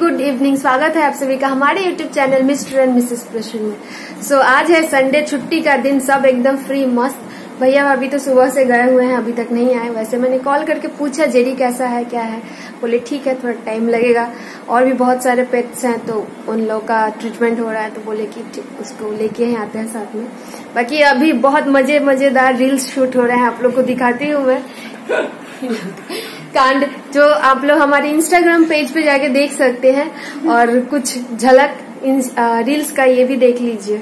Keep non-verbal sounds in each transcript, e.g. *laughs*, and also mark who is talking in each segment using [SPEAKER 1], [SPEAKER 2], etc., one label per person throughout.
[SPEAKER 1] Good evening स्वागत है आप सभी का हमारे YouTube channel mister and Mrs प्रश्न में सो so, आज है संडे छुट्टी का दिन सब एकदम फ्री मस्त. भैया अभी तो सुबह से गए हुए हैं अभी तक नहीं आए. वैसे मैंने कॉल करके पूछा जेरी कैसा है क्या है? बोले ठीक है थोड़ा टाइम लगेगा. और भी बहुत सारे पेट्स हैं तो उन लोग का ट्रीटमेंट हो रहा है तो बोले कि उसको लेके ही आते हैं साथ में. बाकी अभी बहुत मज़े मज़ेदार रील्स शूट हो रहे हैं आप लोग को दिखाती हूँ मैं. कांड जो आप लोग हमारे इंस्टाग्राम पेज पे जाके देख सकते हैं और कुछ झलक रील्स का ये भी देख लीजिए।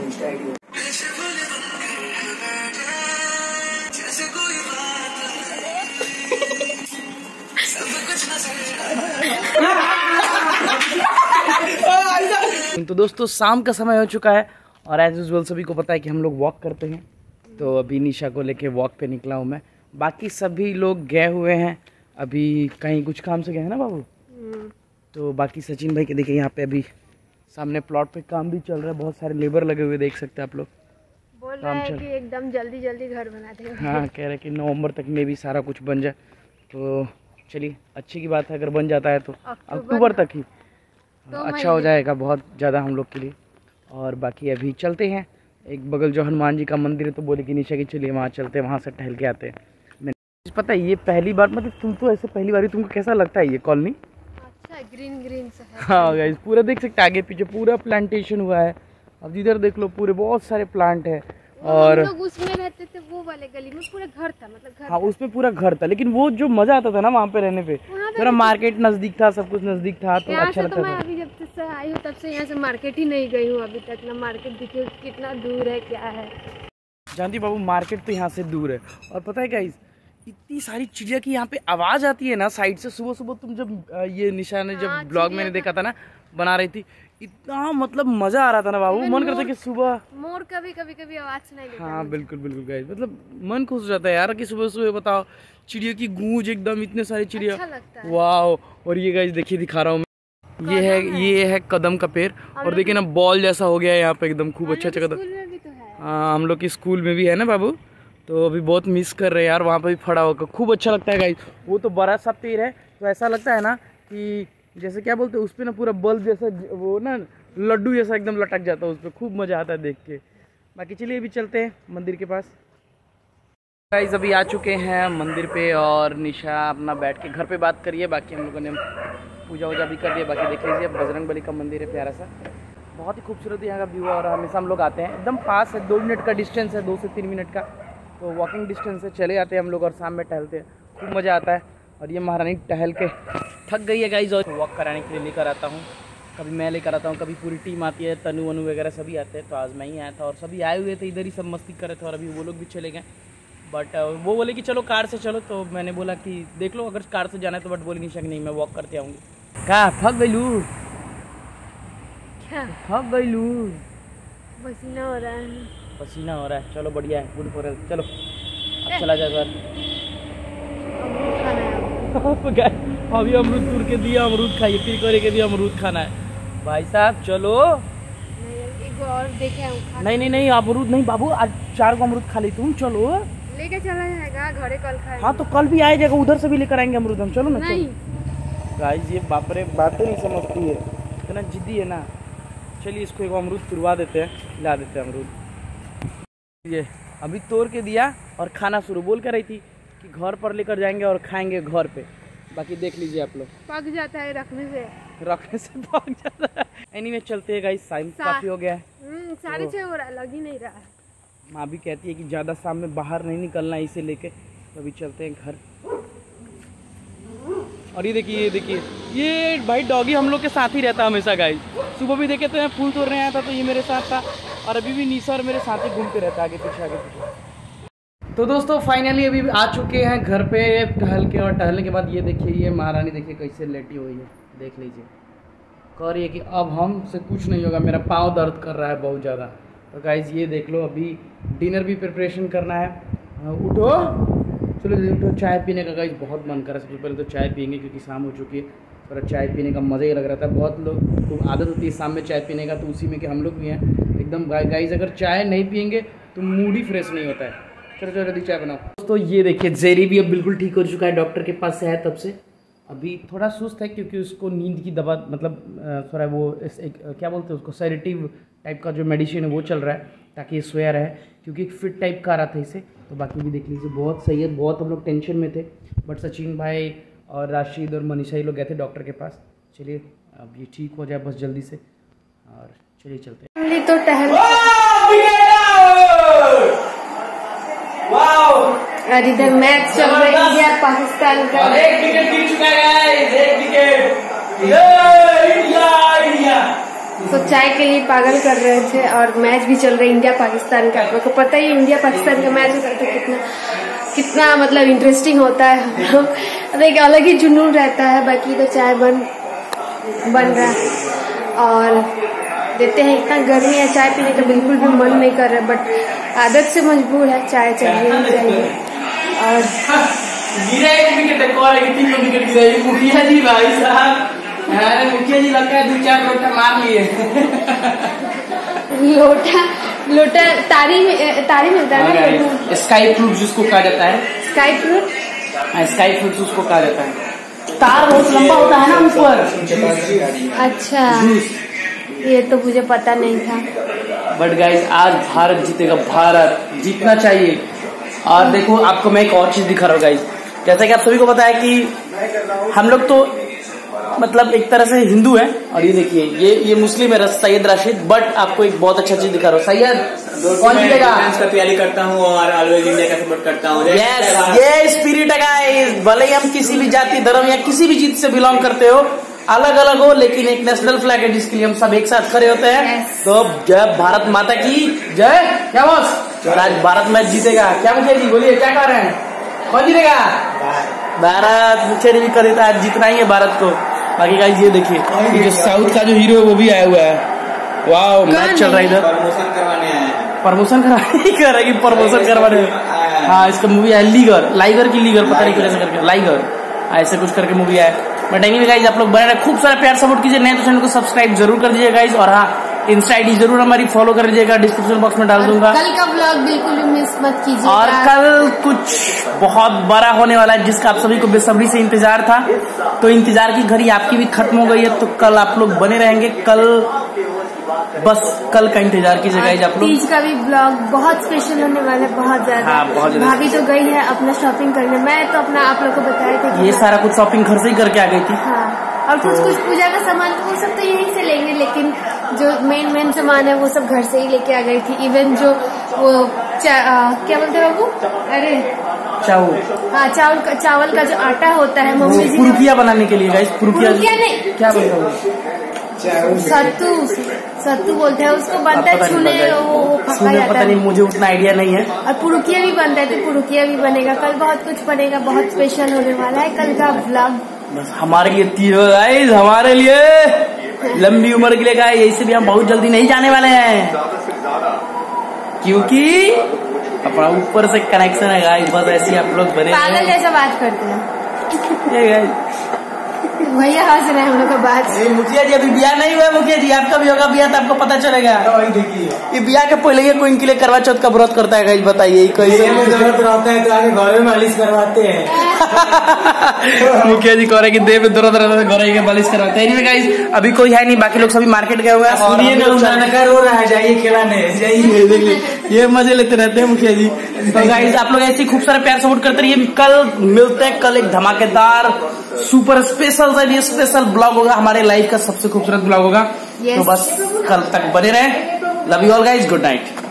[SPEAKER 2] तो दोस्तों, शाम का समय हो चुका है और एज यूजल सभी को पता है कि हम लोग वॉक करते हैं। तो अभी निशा को लेके वॉक पे निकला हूँ मैं। बाकी सभी लोग गए हुए हैं। अभी कहीं कुछ काम से गए हैं ना बाबू? हम्म। तो बाकी सचिन भाई के देखिए यहाँ पे अभी सामने प्लॉट पे काम भी चल रहा है बहुत सारे लेबर लगे हुए देख सकते हैं आप लोग।
[SPEAKER 1] बोल रहे हैं कि एकदम जल्दी जल्दी घर बना दे
[SPEAKER 2] हाँ कह रहे कि नवंबर तक में भी सारा कुछ बन जाए। तो चलिए अच्छी की बात है अगर बन जाता है तो। अक्टूबर तक ही। तो अच्छा हो जाएगा बहुत ज़्यादा हम लोग के लिए। और बाकी अभी चलते हैं। एक बगल जो हनुमान जी का मंदिर है तो बोले कि नीचे की चलिए वहाँ चलते हैं वहाँ से टहल के आते हैं। पता है ये पहली बार मतलब तुम तो ऐसे पहली बार तुमको कैसा लगता है ये कॉलोनी
[SPEAKER 1] अच्छा ग्रीन ग्रीन सा है।
[SPEAKER 2] हाँ गाइस पूरा देख सकते आगे पीछे पूरा प्लांटेशन हुआ है। अब जिधर देख लो पूरे बहुत सारे प्लांट है और
[SPEAKER 1] लोग उसमें रहते थे वो वाले गली में पूरा घर था मतलब घर
[SPEAKER 2] हाँ उसमें पूरा घर था लेकिन वो जो मज़ा आता था ना वहाँ पे रहने पे पूरा मार्केट नज़दीक था सब कुछ नज़दीक था तो अच्छा
[SPEAKER 1] लगता तो मैं अभी जब से आई हूँ तब से यहाँ से मार्केट ही नहीं गई हूँ अभी तक ना मार्केट दिखे कितना दूर है क्या है।
[SPEAKER 2] जानती बाबू मार्केट तो यहाँ से दूर है। और पता है क्या इतनी सारी चिड़िया की यहाँ पे आवाज़ आती है ना साइड से सुबह सुबह तुम जब ये निशा ने जब ब्लॉग हाँ, मैंने देखा था ना बना रही थी इतना मतलब मज़ा आ रहा था ना बाबू। मन करता कि सुबह
[SPEAKER 1] मोर कभी कभी कभी आवाज़ सुनाई देता
[SPEAKER 2] हाँ बिल्कुल बिल्कुल गाइस मतलब मन खुश हो जाता है यार कि सुबह सुबह बताओ चिड़िया की गूंज एकदम इतने सारे चिड़िया अच्छा वाह और ये गाइस देखिए दिखा रहा हूँ मैं। ये है ये है कदम का पेड़ और देखिए ना बॉल जैसा हो गया है यहाँ पे एकदम खूब अच्छा अच्छा कदम। तो हाँ हम लोग की स्कूल में भी है ना बाबू? तो अभी बहुत मिस कर रहे हैं यार, वहाँ पर भी फड़ा होकर खूब अच्छा लगता है गाइस वो तो बड़ा सा पेड़ है। तो ऐसा लगता है ना कि जैसे क्या बोलते हैं, उस पर ना पूरा बल्ब जैसा वो ना लड्डू जैसा एकदम लटक जाता है उस पर खूब मज़ा आता है देख के। बाकी चलिए अभी चलते हैं मंदिर के पास। गाइज़ अभी आ चुके हैं मंदिर पे और निशा अपना बैठ के घर पे बात करिए। बाकी हम लोगों ने पूजा वूजा भी कर लिया। बाकी देख लीजिए, बजरंग बली का मंदिर है प्यारा सा। बहुत ही खूबसूरत यहाँ का व्यू है और हमेशा हम लोग आते हैं। एकदम पास है, दो मिनट का डिस्टेंस है, दो से तीन मिनट का। तो वॉकिंग डिस्टेंस से चले जाते हैं हम लोग और शाम में टहलते हैं। खूब मज़ा आता है। और ये महारानी टहल के थक गई है गाइज़ और वॉक कराने के लिए लेकर आता हूँ। कभी मैं लेकर आता हूँ कभी पूरी टीम आती है तनु वनु वगैरह सभी आते हैं। तो आज मैं ही आया था और सभी आए हुए थे इधर ही सब मस्ती कर रहे थे और अभी वो लोग भी चले गए। बट वो बोले कि चलो कार से चलो तो मैंने बोला कि देख लो अगर कार से जाना है तो बट बोली नहीं शक नहीं मैं वॉक करते आऊँगी। कहा थक गई लू? थक गई लू?
[SPEAKER 1] पसीना हो रहा है।
[SPEAKER 2] पसीना हो रहा है। चलो बढ़िया है गुड फॉर हेल्थ चलो अब चला। जाए सर *laughs* अभी अमरूद तोड़ के दिया अमरूद खाइए फिर करे के दिया अमरूद खाना है। भाई साहब चलो।
[SPEAKER 1] और देखे
[SPEAKER 2] नहीं नहीं नहीं अमरूद नहीं बाबू आज चार को अमरूद खा ली तुम चलो।
[SPEAKER 1] लेके चला जाएगा घरे कल खाए
[SPEAKER 2] हाँ तो कल भी आए जाएगा उधर से भी लेकर आएँगे अमरूद हम। चलो ना नहीं। गाइस ये बापरे बातें नहीं समझती है। इतना जिद्दी है ना। चलिए इसको एक अमरूद तुरवा देते हैं ला देते हैं अमरूद। ये अभी तोड़ के दिया और खाना शुरू। बोल कर रही थी कि घर पर लेकर जाएँगे और खाएँगे घर पे। बाकी देख लीजिए आप लोग।
[SPEAKER 1] पक जाता है रखने से।
[SPEAKER 2] रखने से पक जाता है। एनी में चलते हैं गाइस टाइम काफ़ी हो गया है।
[SPEAKER 1] हम्म, साढ़े तो छः हो रहा है लग ही नहीं रहा है।
[SPEAKER 2] माँ भी कहती है कि ज़्यादा शाम में बाहर नहीं निकलना इसे लेके। तो अभी चलते हैं घर। और ये देखिए ये देखिए। ये भाई डॉगी हम लोग के साथ ही रहता है हमेशा गाइस सुबह भी देखे तो फूल तोड़ने आया था तो ये मेरे साथ था। और अभी भी नीसा और मेरे साथ ही घूमते रहता है आगे पीछे आगे पीछे। तो दोस्तों फाइनली अभी आ चुके हैं घर पे टहल के और टहलने के बाद ये देखिए ये महारानी देखिए कैसे लेटी हुई है देख लीजिए। कह रही है कि अब हमसे कुछ नहीं होगा मेरा पाँव दर्द कर रहा है बहुत ज़्यादा। तो गाइज़ ये देख लो अभी डिनर भी प्रिपरेशन करना है। हाँ, उठो। चलो उठो चाय पीने का गाइज़ बहुत मन कर रहा है। सबसे पहले तो चाय पियेंगे क्योंकि शाम हो चुकी है। थोड़ा चाय पीने का मज़ा ही लग रहा था बहुत लोग को आदत होती है शाम में चाय पीने का तो उसी में कि हम लोग भी हैं। एकदम गाइज़ अगर चाय नहीं पियेंगे तो मूड ही फ्रेश नहीं होता है। चलो चलो, जल्दी चाय बनाओ। दोस्तों, ये देखिए जेरी भी अब बिल्कुल ठीक हो चुका है डॉक्टर के पास से है तब से। अभी थोड़ा सुस्त है, क्योंकि उसको नींद की दवा मतलब थोड़ा वो एक क्या बोलते हैं उसको सेरेटिव टाइप का जो मेडिसिन है, वो चल रहा है, ताकि ये सोया रहे, क्योंकि एक फिट टाइप का आ रहा था इसे। तो बाकी भी देख लीजिए, बहुत सही है, बहुत हम लोग टेंशन में थे। बट सचिन भाई और राशिद और मनीषा ही लोग गए थे डॉक्टर के पास। चलिए अब ये ठीक हो जाए बस जल्दी से और चलिए चलते हैं।
[SPEAKER 1] तो टहल और इधर मैच चल रहा है पाकिस्तान का।
[SPEAKER 2] एक विकेट जीत चुका है एक विकेट
[SPEAKER 1] तो चाय के लिए पागल कर रहे थे और मैच भी चल रहा है इंडिया पाकिस्तान का। आपको पता ही इंडिया पाकिस्तान का मैच होता है तो कितना कितना मतलब इंटरेस्टिंग होता है हम लोग। एक अलग ही जुनून रहता है, बाकी तो चाय बन बन रहा है। और देते हैं, इतना गर्मी है चाय पीने का, बिल्कुल भी मन नहीं कर रहा बट आदत से मजबूर है, चाय चाहिए ही चाहिए। और
[SPEAKER 2] गिरा एक विकेट एक तीन विकेट गिरा ये मुखिया जी भाई साहब। अरे मुखिया जी लगता है दो चार लोटा मार लिए।
[SPEAKER 1] लोटा लोटा तारी में तारी मिलता है ना
[SPEAKER 2] स्काई फ्रूट जिसको कहा जाता है।
[SPEAKER 1] स्काई फ्रूट
[SPEAKER 2] स्काई फ्रूट उसको कहा जाता है। तार बहुत लंबा होता है ना ऊपर
[SPEAKER 1] अच्छा। ये तो मुझे पता नहीं था।
[SPEAKER 2] बट गाइस आज भारत जीतेगा भारत जीतना चाहिए। और देखो आपको मैं एक और चीज़ दिखा रहा हूँ गाइस जैसा कि आप सभी को पता है कि हम लोग तो मतलब एक तरह से हिंदू हैं। और ये देखिए ये ये मुस्लिम है सैयद राशिद बट आपको एक बहुत अच्छा चीज़ दिखा रहा हूँ। सैयद कौन जीतेगा?
[SPEAKER 3] का तैयारी करता हूँ और ऑलवेज इंडिया का सपोर्ट करता हूँ।
[SPEAKER 2] यस ये स्पिरिट है गाइस भले ही हम किसी भी जाति धर्म या किसी भी जीत से बिलोंग करते हो अलग अलग हो लेकिन एक नेशनल फ्लैग है जिसके लिए हम सब एक साथ खड़े होते हैं।
[SPEAKER 1] Yes.
[SPEAKER 2] तो जय भारत माता की जय। क्या बॉस और आज भारत मैच जीतेगा। क्या मुखिया जी? बोलिए क्या कह रहे हैं कौन जीतेगा? भारत। मुखिया जी भी कर देता है आज जीतना ही है भारत को। बाकी गाइस ये देखिए ये जो साउथ का जो हीरो है वो भी आया हुआ है। वाह मैच चल रहा है इधर।
[SPEAKER 3] प्रमोशन करवाने आए
[SPEAKER 2] प्रमोशन करा नहीं कर रहा कि प्रमोशन करवाने। हाँ। इसका मूवी है लीगर लाइगर की लीगर पता नहीं कैसे करके लाइगर ऐसे कुछ करके मूवी आया। बट एनी गाइज़ आप लोग बने रहे। खूब सारा प्यार सपोर्ट कीजिए। नए तो चैनल को सब्सक्राइब ज़रूर कर दीजिए गाइज़ और हाँ आईडी ज़रूर हमारी फॉलो कर लीजिएगा डिस्क्रिप्शन बॉक्स में डाल दूँगा।
[SPEAKER 1] कल का ब्लॉग बिल्कुल मिस मत कीजिए
[SPEAKER 2] और कल कुछ बहुत बड़ा होने वाला है जिसका आप सभी को बेसब्री से इंतज़ार था। तो इंतज़ार की घड़ी आपकी भी खत्म हो गई है तो कल आप लोग बने रहेंगे। कल बस कल का इंतज़ार कीजिए गाइज़ आप लोग।
[SPEAKER 1] तीज का भी ब्लॉग बहुत स्पेशल होने वाला है बहुत ज़्यादा।
[SPEAKER 2] हाँ, बहुत
[SPEAKER 1] भाभी तो गई है अपना शॉपिंग करने। मैं तो अपना आप लोग को बताया था
[SPEAKER 2] ये सारा कुछ शॉपिंग घर से ही करके आ गई थी।
[SPEAKER 1] हाँ। और कुछ कुछ पूजा का सामान तो वो सब तो यहीं से लेंगे लेकिन जो मेन मेन सामान है वो सब घर से ही लेके आ गई थी। इवन जो वो आ, क्या बोलते हैं बाबू? अरे
[SPEAKER 2] चाहो
[SPEAKER 1] हाँ चावल का चावल का जो आटा होता है मम्मी जी
[SPEAKER 2] पुरुकिया बनाने के लिए गाइस पुरुकिया
[SPEAKER 1] नहीं।
[SPEAKER 2] क्या बोलते हो?
[SPEAKER 1] सत्तू सत्तू बोलते हैं उसको बनता है छूने
[SPEAKER 2] पता।
[SPEAKER 1] वो वो पका जाता
[SPEAKER 2] पता नहीं मुझे उतना आइडिया नहीं है।
[SPEAKER 1] और पुरुकिया भी बनता है तो पुरुकिया भी बनेगा। कल बहुत कुछ बनेगा बहुत स्पेशल होने वाला है। कल का व्लॉग
[SPEAKER 2] बस हमारे लिए तीर गाइस हमारे लिए। लंबी उम्र के लिए गाइस ऐसे भी हम बहुत जल्दी नहीं जाने वाले हैं। क्योंकि अपना ऊपर से कनेक्शन है गाइस बस ऐसे आप लोग बने
[SPEAKER 1] पागल जैसा बात करते हैं।
[SPEAKER 2] ये गाइस। *laughs*
[SPEAKER 1] भैया हंस रहे हैं हम लोग का बात।
[SPEAKER 2] मुखिया जी अभी ब्याह नहीं हुआ मुखिया जी आपका भी होगा? बिहार तो आपको पता चलेगा। ये बिहार के पहले ये कोई इनके लिए करवा चौथ का व्रत करता है बताइए कैसे?
[SPEAKER 3] ज़रूरत रहता है तो आगे घर में मालिश करवाते हैं। *laughs*
[SPEAKER 2] मुखिया जी कह रहे कि देव में दर्द रहता है घर के मालिश करवाते हैं। गाइस अभी कोई है नहीं बाकी लोग सभी मार्केट गए हुए हैं
[SPEAKER 3] हो। रहा है जाइए खिलाने जाइए। *laughs*
[SPEAKER 2] ये मज़े लेते रहते हैं मुखिया जी। तो गाइस आप लोग ऐसे खूब सारे प्यार सपोर्ट करते रहिए। कल मिलते हैं कल एक धमाकेदार सुपर स्पेशल सा ये स्पेशल ब्लॉग होगा हमारे लाइफ का सबसे खूबसूरत ब्लॉग होगा।
[SPEAKER 1] Yes.
[SPEAKER 2] तो बस कल तक बने रहे। Love you all guys good night